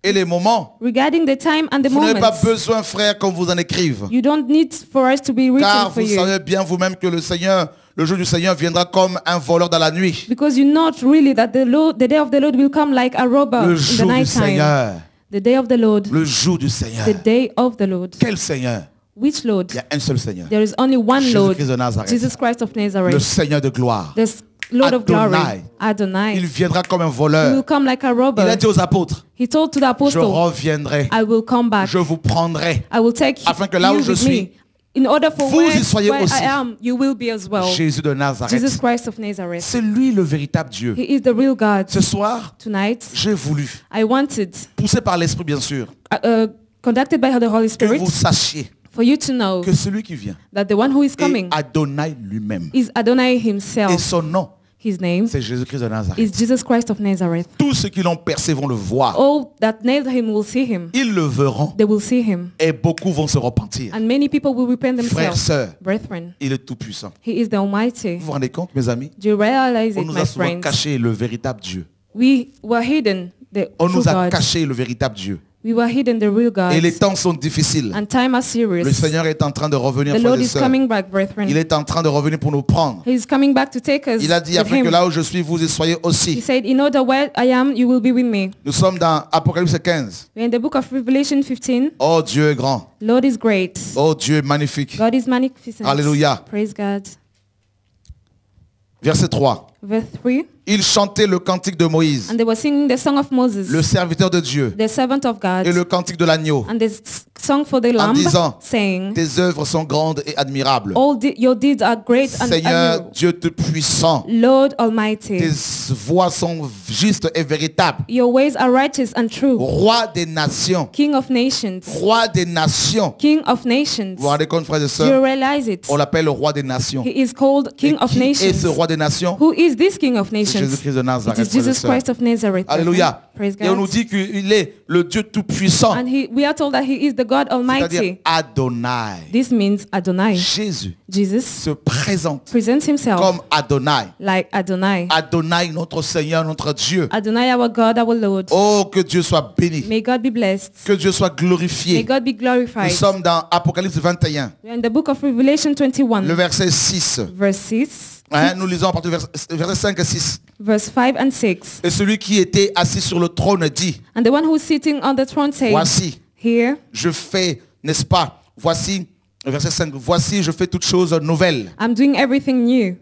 et les moments, Regarding the time and the vous n'avez pas besoin, frère, qu'on vous en écrive. you don't need for us to be written Car for vous you. savez bien vous-même que le Seigneur, le jour du Seigneur viendra comme un voleur dans la nuit. Because you know really that the Lord, the day of the Lord will come like a robber Le in the jour du night time. Seigneur. The day of the Lord. Le jour du Seigneur. The day of the Lord. Quel Seigneur? Which Lord? Il y a un seul Seigneur. There is only one Lord. Jésus-Christ de Nazareth. Jesus Christ of Le Nazareth. Seigneur de gloire. The Lord of glory. Adonai. Adonai. Il viendra comme un He will voleur. come like a Il a robber. dit aux apôtres, He told to the je apostle, reviendrai, I will come back. je vous prendrai. I will take Afin que là où you je suis, me. In order for vous where, y soyez where aussi. I am, you will be as well. Jésus de Nazareth. Jesus Christ of Nazareth. C'est lui le véritable Dieu. He is the real God. Ce soir, Tonight, j'ai voulu, I wanted, poussé par l'Esprit bien sûr, uh, uh, conducted by the Holy que Spirit, vous sachiez for you to know que celui qui vient that the one who is est coming Adonai lui-même. is Adonai Et son nom, His name c'est Jésus-Christ de Nazareth. is Jesus Christ of Nazareth. Tous ceux qui l'ont percé vont le voir. All that nailed him will see him. Ils le verront They will see him. et beaucoup vont se repentir. And many people will repent Frères, themselves. sœurs, Brethren, il est tout puissant. he is the Almighty. Vous vous rendez compte, mes amis? Do you realize On it, nous my a souvent friends? caché le véritable Dieu. We were hidden the On true nous a God. caché le véritable Dieu. We were hidden the real God. Et les temps sont difficiles. And time are Le serious. Seigneur est en train de revenir, The Lord is coming back, brethren. Il est en train de revenir pour nous prendre. He is coming back to take us Il a dit, afin que là où je suis, vous y soyez He aussi. said, in order where I am, you will be with me. Nous sommes dans Apocalypse 15. We're in the book of Revelation 15. Oh, Dieu est grand. Lord is great. Oh, Dieu est magnifique. God is magnificent. Alléluia. Praise God. Verset 3. Verse 3. Il chantait le cantique de Moïse, And they were singing the song of Moses, le serviteur de Dieu, the servant of God, et le cantique de l'agneau. and the s- song for the Lamb, disant, saying, Tes œuvres sont grandes et admirables. All de- your deeds are great and Seigneur. Dieu tout-puissant, Lord Almighty, tes voies sont justes et véritables. your ways are righteous and true. Roi des nations, King of nations, roi des nations. King of nations. Vous vous rendez compte, frères et Do you sœurs realize it? On l'appelle le roi des nations. He is called King Et of qui est ce nations. roi des nations? Who is this King of nations? Jésus-Christ de It Nazareth. Jesus. Christ of Nazareth. Alléluia. Praise Et on nous God. dit qu'il est le Dieu Tout-Puissant, And he, we are told that he is the God Almighty. Adonai. This means Adonai. Jésus Jesus se présente presents himself comme Adonai. like Adonai. Adonai, notre Seigneur, notre Dieu. Adonai, our God, our Lord. Oh, que Dieu soit béni. May God be blessed. Que Dieu soit May glorifié. God be Nous glorified. sommes dans Apocalypse 21, We are in the book of Revelation le 21, verset 6. verse 6, Hein, nous lisons à partir du verset, verset 5 et 6. verse 5 and 6. Et celui qui était assis sur le trône dit, And the one who's sitting on the throne voici, Here, je fais, n'est-ce pas, voici, verset 5, voici, je fais toutes choses nouvelles. I'm doing everything new.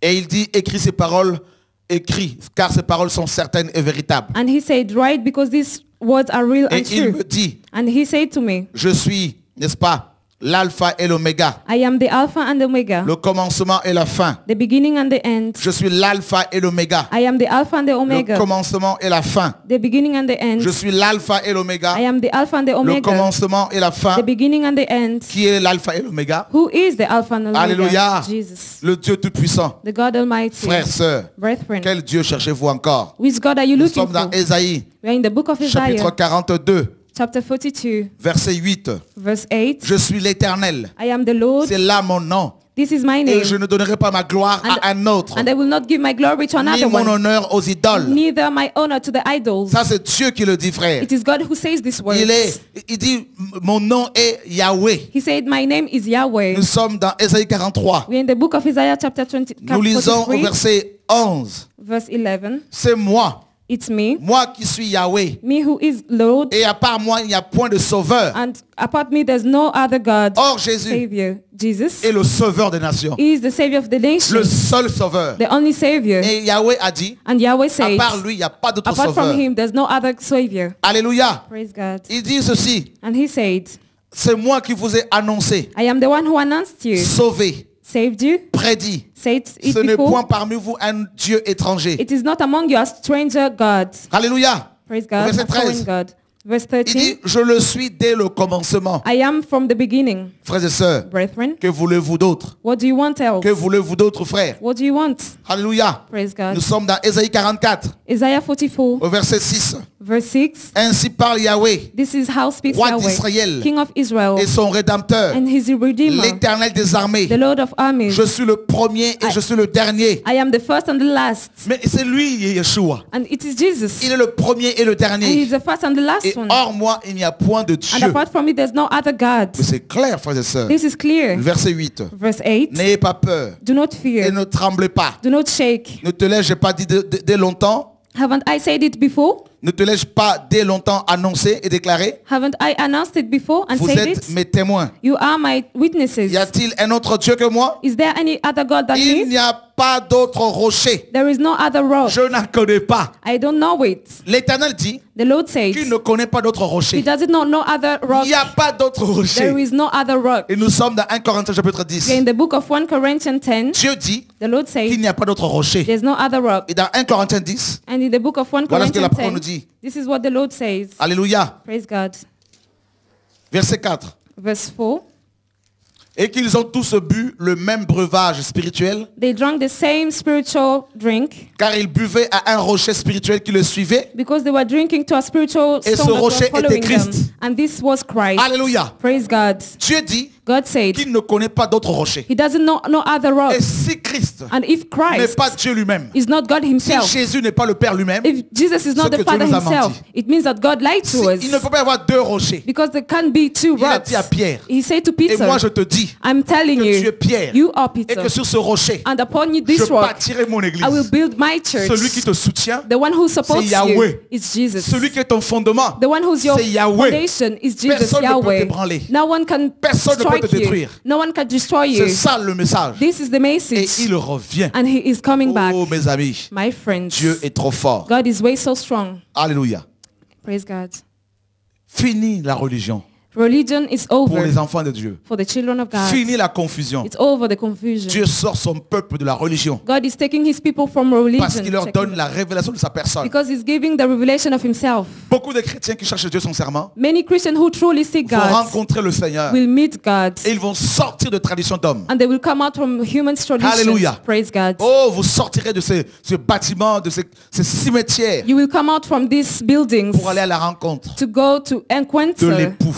Et il dit, écris ces paroles, écris, car ces paroles sont certaines et véritables. And he said, Write because these words are real Et and il me dit, And he said to me, je suis, n'est-ce pas, l'alpha et l'oméga, I am the Alpha and the Omega, le commencement et la fin. the beginning and the end. Je suis l'alpha et l'oméga, I am the Alpha and the le Omega, commencement et la fin. the beginning and the end. Je suis l'alpha et l'oméga, I am the Alpha and the le Omega, commencement et la fin. the beginning and the end. Qui est l'alpha et l'oméga? Who is the Alpha and the Alléluia. Omega? Jesus, Le Dieu Tout-Puissant. the God Almighty. Frères, sœurs, Brethren, quel Dieu cherchez-vous encore? Which God are you Nous looking sommes dans for? Ésaïe, We are in the book of chapitre Isaiah, 42, chapter 42, verset 8. verse 8. Je suis l'Éternel. I am the Lord. C'est là mon nom. This is my Et je name. ne donnerai pas ma gloire And- à un autre, And I will not give my glory to ni another mon one, honneur aux idoles. neither my honor to the idols. Ça, c'est Dieu qui le dit, frère. It is God who says these words. Il, est, il dit, mon nom est Yahweh. He said, My name is Yahweh. Nous sommes dans Ésaïe 43. We're in the book of Isaiah, chapter 20, Nous lisons au 43, verset 11. verse 11. C'est moi, It's me, moi qui suis Yahweh. me who is Lord, Et à part moi, il n'y a point de sauveur. and apart me, there's no other God. Or, Jésus Savior. Jesus est le sauveur des nations. He is the Savior of the Le nation, seul sauveur. the only Savior. Et Yahweh a dit, And Yahweh à says, part lui, il n'y a pas d'autre apart sauveur. from him, there's no other Savior. Alléluia. Praise God. Il dit ceci, And he said, c'est moi qui vous ai annoncé, I am the one who announced you, sauvé, saved you, prédit. said it Ce n'est point parmi vous un Dieu étranger. It is not among you a stranger God. Alléluia. Praise God. Verset A foreign 13. God. Verse Il 13. dit, je le suis dès le commencement. I am from the beginning. Frères et sœurs, Brethren, que voulez-vous d'autre? what do you want else? Que voulez-vous d'autre, frères What do you want? Alléluia. Praise God. Nous sommes dans Ésaïe 44, Isaiah 44, au verset 6. verse 6. Ainsi parle Yahweh This is how speaks Roi d'Israël King of Israel, et son Rédempteur, and his Redeemer, l'Éternel des armées. the Lord of armies. Je suis le premier et je suis le dernier. I am the first and the last. Mais c'est lui, Yeshua. And it is Jesus. Il est le premier et le And he's dernier. the first and the last Et hors moi, il n'y a point de And Dieu. apart from me, there's no other God. C'est clair, frères et sœurs. This is clear. Verset 8. Verse 8. N'ayez pas peur Do not et fear. ne tremblez pas. Do not shake. Ne te l'ai-je pas dit dès dès longtemps? Haven't I said it before? Ne te l'ai-je pas dès longtemps annoncé et déclaré Haven't I announced it before and Vous said êtes it? mes témoins. You are my witnesses. Y a-t-il un autre Dieu que moi? Is there any other God than Il n'y a pas d'autre rocher. There is no other rock. Je n'en connais pas. I don't know it. L'Éternel dit The Lord says qu'il ne connaît pas d'autre he rocher. does not know other rock. Il n'y a pas d'autre There rocher. is no other rock. Et nous sommes dans 1 Corinthiens chapitre 10. Okay, in the book of 1 Corinthians 10, Dieu dit the Lord qu'il n'y a pas d'autre rocher. there's no other rock. Et dans 1 Corinthiens 10, And in the book of 1 Voilà ce que la Corinthians parole nous 10, dit. this is what the Lord says. Alléluia, Praise God. verset 4. Verse 4. Et qu'ils ont tous bu le même breuvage spirituel, They drank the same spiritual drink car ils buvaient à un rocher spirituel qui le suivait. because they were drinking to a spiritual Et ce stone that was rocher était following them. Christ. And this was Christ. Alléluia. Praise God. Dieu dit God said qu'il ne connaît pas d'autre rocher. he doesn't know no other rock. Et si Christ And if n'est Christ pas Dieu lui-même, is not God si himself, Jésus n'est pas le Père lui-même, if Jesus is not C'est the Father himself, it means that God lied si- to us. il ne peut pas y avoir deux rochers. Because there can't be two Il a rocks. dit à Pierre, He said to Et Peter, moi je te dis I'm telling que tu es you, Pierre you are et Peter. que sur ce rocher, And upon you, je this rock, bâtirai mon église. I will build my church. Celui qui te soutient, The one who supports you Yahweh. is Jesus. celui qui est ton fondement, The one who's your c'est Yahweh. foundation is Jesus, Personne ne peut Yahweh. t'ébranler. No one can Personne ne peut te détruire. No one can destroy C'est you. ça le message. This is the Et message. il revient. And he is coming back. Oh mes amis, My friends, Dieu est trop fort. God is way so strong. Alléluia. Praise God. Fini la religion. Religion is pour over les enfants de Dieu. for the children of God. Fini la confusion. It's over the confusion. Dieu sort son peuple de la religion God is taking his people from religion parce qu'il leur donne la révélation de sa personne. because he's giving the revelation of himself. Beaucoup de chrétiens qui cherchent Dieu sincèrement Many Christians who truly seek vont God rencontrer le Seigneur will meet God et ils vont sortir de tradition d'homme. and they will come out from human traditions. Hallelujah. Praise God. Oh, vous sortirez de ces, ce bâtiment, de ces, ces cimetières You will come out from these buildings pour aller à la rencontre to go to de encounter l'époux.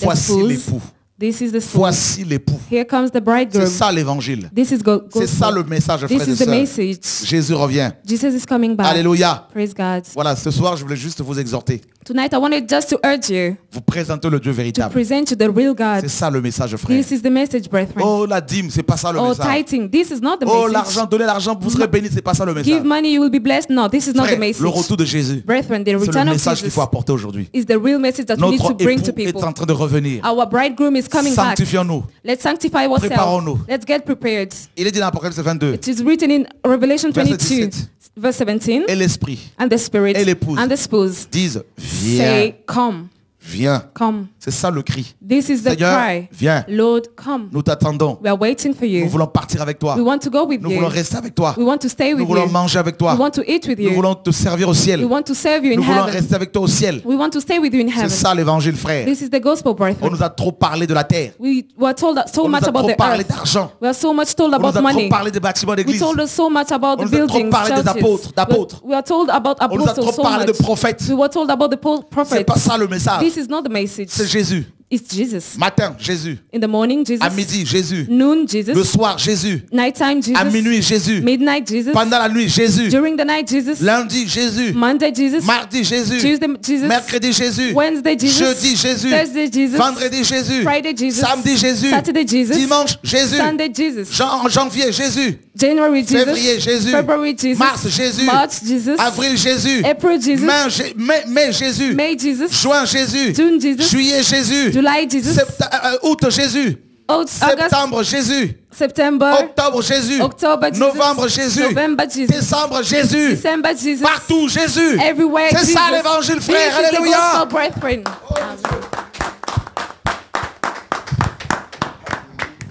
Voici spouse. l'époux. This is the. Voici l'époux. Here comes the C'est bridegroom. ça l'évangile. This is go- C'est ça le message, frères et sœurs. Jésus revient. Jesus is coming back. Alléluia. Praise God. Voilà, ce soir, je voulais juste vous exhorter. Tonight I wanted just to urge you Vous présentez le Dieu to véritable. present you the real God. C'est ça le message, frère. This is the message, brethren. Oh, la dîme, c'est pas ça le Oh, message. tithing. This is not the Oh, message. l'argent, donnez l'argent, vous serez bénis, c'est pas ça le message. Give money, you will be blessed. No, this is not the Frère, message. le retour de Jésus, Brethren, the c'est le return of message qu'il Jesus faut apporter aujourd'hui. is the real message that we need to Notre bring to époux est people. en train de revenir. Our bridegroom is coming back. Sanctifions-nous. Let's sanctify ourselves. Let's get prepared. Il est dit dans Apocalypse 22. It is written in Revelation 22, verse 17, Et l'Esprit and the Spirit et l'épouse and the spouse disent, viens, say, Come, viens. come. C'est ça le cri. This is the Seigneur, cry. viens. Lord, come. Nous t'attendons. We are waiting for Nous you. voulons partir avec toi. We want to go with Nous you. voulons rester avec toi. We want to stay Nous with voulons you. manger avec toi. We want to eat with Nous you. voulons te servir au We ciel. want to serve you in Nous voulons heaven. rester avec toi au ciel. We want to stay with you in C'est heaven. ça l'évangile, frère. This is the gospel, On brethren. nous a trop parlé de la terre. We were told so On nous much a about trop the parlé d'argent. We are so much told On nous about a trop money. parlé des bâtiments We d'église. told us so much about On the nous a trop buildings, parlé des apôtres, d'apôtres. We we are told about On nous a apostles trop so parlé de prophètes. We were told about the C'est prophets. pas ça le message. This is not the message. C'est Jésus. It's Jesus. Matin, Jésus. In the morning, Jesus. À midi, Jésus. Noon, Le Jesus. soir, Jésus. Nighttime, À Jesus. minuit, Jésus. Midnight, Jesus. Pendant la nuit, Jésus. During the night, Jesus. Lundi, Jésus. Monday, Jesus. Mardi, Jésus. Tuesday, Jesus. Mercredi, Jésus. Wednesday, Jesus. Jeudi, Jésus. Thursday, Jesus. Vendredi, Jésus. Friday, Jesus. Samedi, Jésus. Saturday, Jesus. Dimanche, Jésus. Sunday, Jesus. Jan- janvier, Jésus. January, Jesus. Février, Jésus. February, Jesus. Mars, Jésus. March, Jesus. Avril, Jésus. April, Jesus. Mai, mai, mai, Jésus. May, Jesus. Juin, Jésus. June, Jesus. Juillet, Jésus. July, Jesus. Euh, août, Jésus. August, Septembre, Jésus. September. Octobre, Jésus. October, Jesus. Novembre, Jésus. November, Jesus. Décembre, Jésus. December, Jesus. Partout, Jésus. Everywhere, C'est ça l'évangile, frère. Alléluia. gospel, brethren.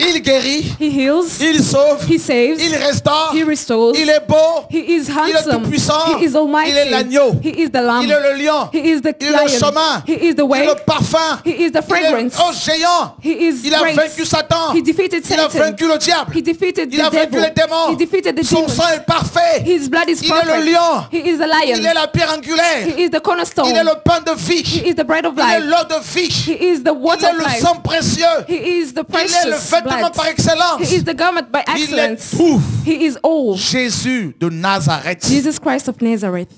Il guérit. He heals. Il sauve. He saves. Il restaure. He restores. Il est beau. He is Il est. He is almighty. Il est l'agneau. He is the lamb. Il est le lion. He is the Il est le chemin. He is the Il est le parfum. He is the Il est oh, géant. He is Il a great. vaincu Satan. He defeated Il a vaincu le diable. He defeated Il a vaincu devil. les démons. He defeated the Son demons. sang est parfait. His blood is Il est le lion. He is the lion. Il est la pierre angulaire. He is the cornerstone. Il est le pain de vie. He is the bread of Il est l'eau de vie. He is the Il est le sang précieux. He is the Il est le vêtement blood. par excellence. He is the garment by Il est excellence. tout. He is all. Jésus de Nazareth. Jesus Christ of Nazareth.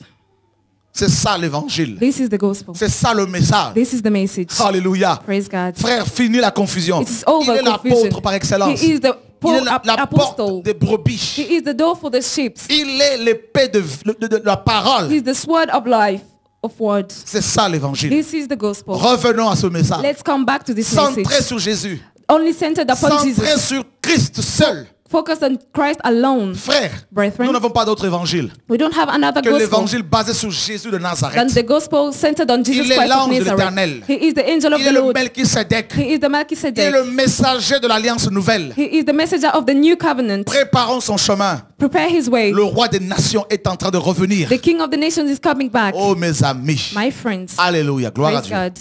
C'est ça l'évangile. This is the gospel. C'est ça le message. This is the message. Alléluia. Praise God. Frère, fini la confusion. It is over Il est l'apôtre par excellence. He is the Il est la, la porte des brebis. He is the door for the sheep. Il est l'épée de, de- de la parole. He is the sword of life, of words. C'est ça l'évangile. This is the gospel. Revenons à ce message. Let's come back to this Centré message. sur Jésus. Only centered upon Centré Jesus. sur Christ seul. Focus on Christ alone. Frère, Brethren. nous n'avons pas d'autre évangile We don't have another que l'évangile basé sur Jésus de than Nazareth. the gospel centered on Jesus Il est Christ of l'ange de Nazareth. l'Éternel. He is the angel of Il the est le Lord. Melchisedec. He is the Il est Melchizedek. le messager de l'alliance nouvelle. He is the messenger of the new covenant. Préparons son chemin. Prepare his way. Le roi des nations est en train de revenir. The king of the nations is coming back. Oh mes amis. My friends. Alléluia. Gloire à Praise Dieu. God.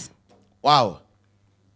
Waouh.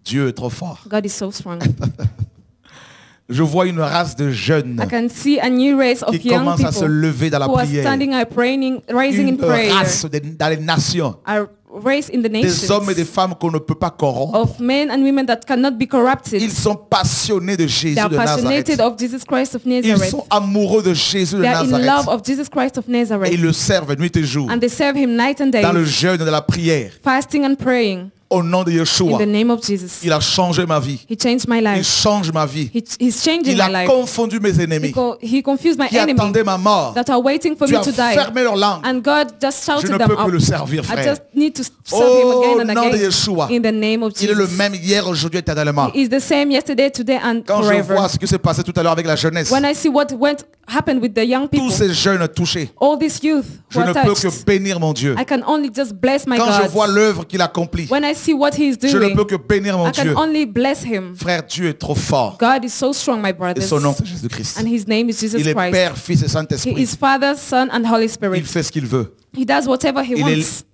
Dieu est trop fort. God is so strong. <laughs> Je vois une race de jeunes I can see a new race of qui young commencent à se lever dans la prière. standing and praying, rising in Une prayer. race de- dans les nations. A race in the Des hommes et des nations femmes qu'on ne peut pas corrompre. of men and women that cannot be corrupted. Ils sont passionnés de Jésus They are de Nazareth. of Jesus Christ of Ils Nazareth. sont amoureux de Jésus de They are in Nazareth. love of Jesus Christ of Et Nazareth. ils le servent nuit et jour. And they serve him night and day, Dans le jeûne et de la prière. fasting and praying Au nom de in Yeshua. the name of Jesus. Il a changé ma vie. He changed my Il life. change ma vie. He, he's changing Il my a life. confondu mes He, ennemis co- he confused my qui enemy attendaient ma mort. that are waiting for Tu me as to die. fermé leur langue. And God just Je shouted ne them peux le servir, I frère. just need to serve Oh, him again and nom de. Yeshua. In the name of Il est le Jesus. même hier, aujourd'hui, éternellement. He is the same yesterday, today, and Quand je vois ce qui s'est passé tout à l'heure avec la jeunesse, When I see what went happened with the young people, tous ces jeunes touchés, all these youth je ne peux que bénir mon Dieu. I can only just bless my Quand je vois l'œuvre qu'il accomplit, When I see what he is Je ne doing, peux que bénir mon I can Dieu. only bless him. Frère, Dieu est trop fort. God is so strong, my Et brothers. son nom, c'est Jésus-Christ. And his name is Jesus Il est Christ. Père, Fils et He Saint-Esprit. is Father, Son, and Holy Il Spirit. fait ce qu'il veut. He does whatever he Il wants. est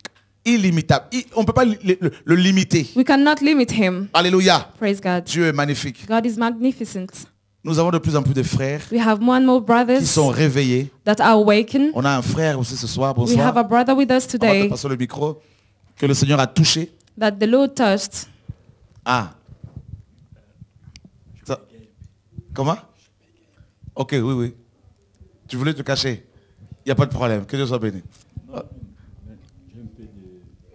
illimitable. Il- on ne peut pas le, le- le limiter. We cannot limit him. Alléluia. Praise God. Dieu est magnifique. God is magnificent. Nous avons de plus en plus de frères We have more and more qui brothers sont réveillés. that are awakened. On a un frère aussi ce soir. We have a Bonsoir. brother with us On va te today passer le micro. Que le Seigneur a touché. That the Lord touched. Ah. Ça- Comment? Ok, oui, oui. Tu voulais te cacher Il n'y a pas de problème. Que Dieu soit béni.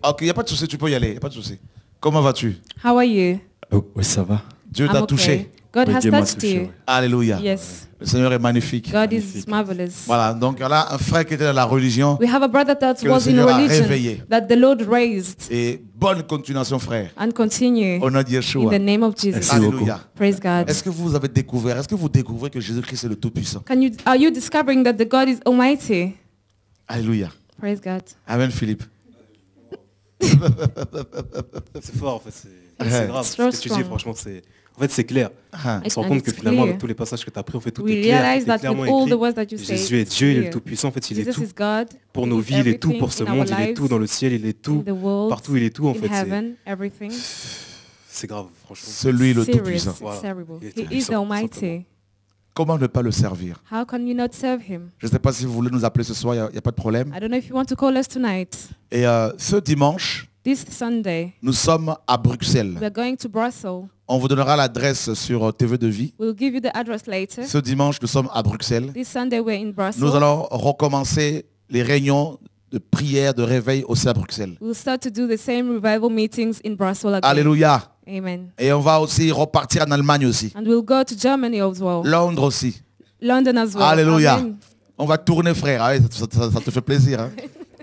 Ok, il n'y a pas de souci. Tu peux y aller. Il n'y a pas de souci. Comment vas-tu? How are you? Oh, ouais, ça va. Dieu t'a okay. touché. God Oui, has Dieu touched you. Alléluia. Yes. Le Seigneur est magnifique. God is marvelous. Voilà, donc là, un frère qui était dans la religion. We have a brother that Que le was in Seigneur a religion réveillé. that the Lord raised Et bonne continuation, frère. and continue Au nom de in Yeshua. the name of Jesus. Merci Alléluia. Praise God. Est-ce que vous avez découvert, est-ce que vous découvrez que Jésus-Christ est le Tout-Puissant? Can you are you discovering that the God is almighty? Alléluia. Praise God. Amen, Philippe. C'est fort en fait, c'est grave. Ce que tu dis, franchement, c'est. En fait, c'est clair. Ah. On se rend compte que finalement, clear. avec tous les passages que tu as pris, en fait, tout We est clair. tout that clairement écrit. Jésus est Dieu, il est clear. le Tout-Puissant. En fait, il est tout. Pour He nos is vies, il est tout. Pour ce monde, il est tout. Dans le ciel, il est tout. Partout, il est tout. En fait, c'est- grave, franchement. Celui le Voilà. terrible. Il est tout puissant, almighty. Comment ne pas le servir? How can you not serve him? Je ne sais pas si vous voulez nous appeler ce soir, il n'y a, pas de problème. I don't know if you want to call us tonight. Et euh, ce dimanche, This Sunday, nous sommes à we Bruxelles. are going to Brussels. On vous donnera l'adresse sur euh, TV de Vie. We'll give you the address later. Ce dimanche, nous sommes à Bruxelles. This Sunday, we're in Brussels. Nous allons recommencer les réunions de prière, de réveil aussi à Bruxelles. We'll start to do the same revival meetings in Brussels again. Alléluia. Amen. Et on va aussi repartir en Allemagne aussi. And we'll go to Germany as well. Londres aussi. London as well. Alléluia. Amen. On va tourner, frère. Ah ça- ça te fait plaisir. hein?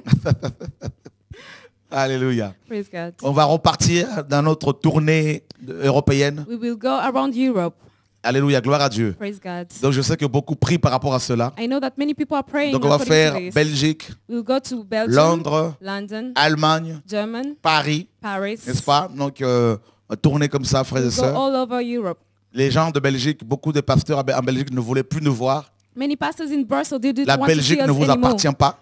<laughs> Alléluia. Praise God. On va repartir dans notre tournée européenne. We will go around Europe. Alléluia, gloire à Dieu. Praise God. Donc je sais que beaucoup prient par rapport à cela. I know that many people are praying Donc on va faire. Belgique, We'll go to Belgium, Londres, London, Allemagne, German, Paris, Paris. n'est-ce pas? Donc euh, tourner comme ça, frères et We'll sœurs. all over Europe. Les gens de Belgique, beaucoup de pasteurs en Belgique ne voulaient plus nous voir. Many pastors in Brussels didn't La want to Belgique see ne us vous anymore. appartient pas.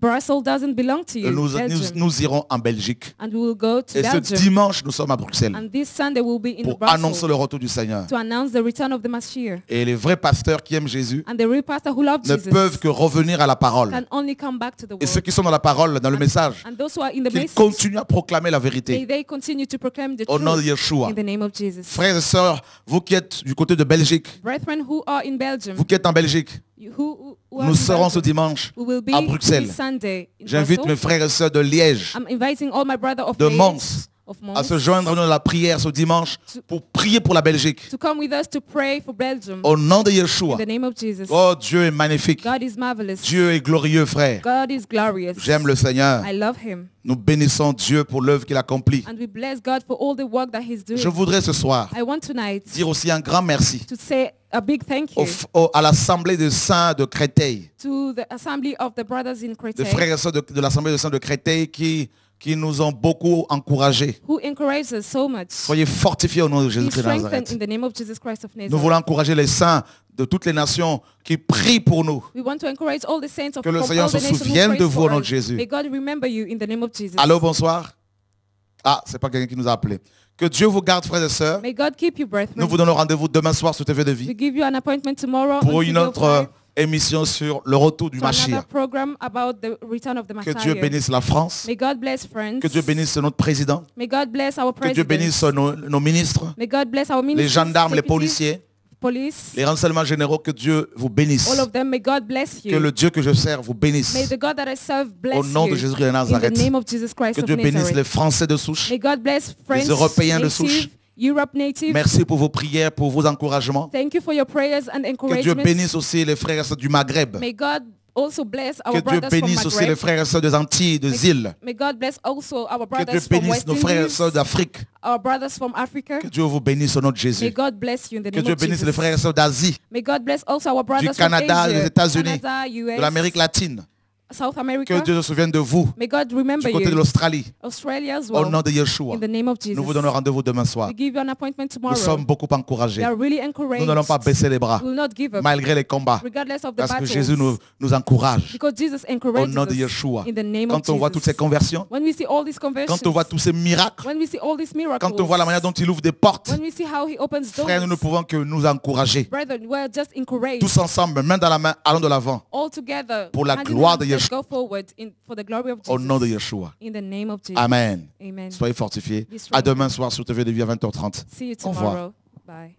Brussels doesn't belong to you. Nous, nous, Belgium. nous irons en Belgique. and we will go to Et ce Belgium. dimanche, nous sommes à Bruxelles And this Sunday we'll be in pour Brussels annoncer le retour du Seigneur. to announce the return of the Messiah. Et les vrais pasteurs qui aiment Jésus And the real pastor who loves ne Jesus peuvent que revenir à la parole. can only come back to the Et ceux qui sont dans la parole, dans le message, And those who are in the qu'ils message, continuent à proclamer la they, vérité. they continue to proclaim the Au nom de Yeshua. in the name of Jesus. Frères et sœurs, vous qui êtes du côté de Belgique, Brethren who are in Belgium, vous qui êtes en Belgique, who, who are nous serons ce dimanche à Bruxelles. J'invite mes frères et sœurs de Liège de Mons à se joindre à nous dans la prière ce dimanche pour prier pour la Belgique. to come with us to pray for Belgium Au nom de Yeshua. the name of Jesus. Oh, Dieu est magnifique. God is marvelous. Dieu est glorieux, frère. God is glorious. J'aime le Seigneur. I love him. Nous bénissons Dieu pour l'œuvre qu'il accomplit. And we bless God for all the work that he's doing. Je voudrais ce soir I want tonight dire aussi un grand merci to say a big thank you au- au- à l'Assemblée des saints de Créteil, to the assembly of the brothers in des frères et sœurs de, de l'Assemblée des saints de Créteil qui, qui nous ont beaucoup encouragés. who encourage us so much. Soyez fortifiés au nom de Jésus-Christ de strengthened Nazareth. in the name of Jesus Christ of Nous voulons encourager les saints de toutes les nations qui prient pour nous. We want to encourage all the saints of Que le Seigneur se souvienne de vous au nom de us. Jésus. May God remember you in the name of Jesus. Allô, bonsoir. Ah, c'est pas quelqu'un qui nous a appelé. Que Dieu vous garde, frères et sœurs. May God keep you, brethren. Nous vous donnons rendez-vous demain soir sur TV de We Vie give you an appointment tomorrow pour une autre émission sur le retour du the Que. Dieu bénisse la France. May God bless France. Que Dieu bénisse notre président. May God bless our Que. Dieu bénisse nos, nos ministres, May God bless our les gendarmes, les policiers, police, les renseignements généraux. Que Dieu vous bénisse. all of them. May God bless you. Que le Dieu que je sers vous May bénisse. the God that I serve bless Au nom you. de Jésus de in the Nazareth. name of Jesus Christ Que of Dieu bénisse Nazareth. les Français de souche. May God bless French, Européens de souche. Europe native. Merci pour vos prières, pour vos encouragements. Thank you for your prayers and Que Dieu bénisse aussi les frères et sœurs du Maghreb. May God also bless our Que Dieu from bénisse aussi les frères et sœurs des Antilles, des îles. May God bless also our Que Dieu from bénisse nos frères et sœurs d'Afrique. our brothers from Africa. Que Dieu vous bénisse au nom de May Jésus. God bless you in the Que name Dieu of bénisse les frères et sœurs d'Asie, May God bless also our brothers Canada, from Asia, des États-Unis, de l'Amérique latine. South Que. Dieu se souvienne de vous. May God remember Du côté de you. l'Australie. Au nom de Yeshua. In the name of Jesus. Nous vous donnons rendez-vous demain soir. We give you an appointment Nous sommes beaucoup We encouragés. are really Nous n'allons pas baisser les bras. We will not give up. Malgré les combats. Regardless of the Parce que. Jésus nous, nous encourage. Because Jesus Au nom de. Yeshua. In the name Quand of on voit toutes ces conversions. When we see all these conversions. Quand on voit tous ces miracles. When we see all these miracles. Quand on voit la manière dont il ouvre des portes. When we see how he opens doors. Frères, nous ne pouvons que nous encourager. Brethren, just. Tous ensemble, main dans la main, allons de l'avant. all together. Pour la gloire de let's Yeshua. Go forward in, for the glory of Jesus. Au nom de Yeshua. In the name of Jesus. Amen. Amen. Soyez fortifiés. À demain soir sur TV de Vie à 20h30. See you Au revoir. tomorrow. Bye.